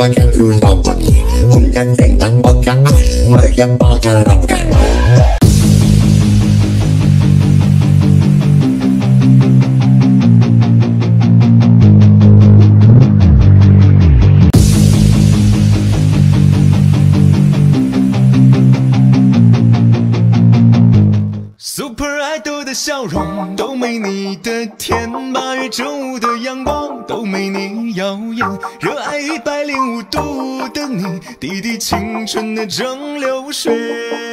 qua chân thương đồng Cùng chân đèn tăng bóng trắng Mời chân bao chân đồng Super Idol 的笑容都没你的甜，八月正午的阳光都没你耀眼，热爱一百零五度的你，滴滴青春的蒸馏水。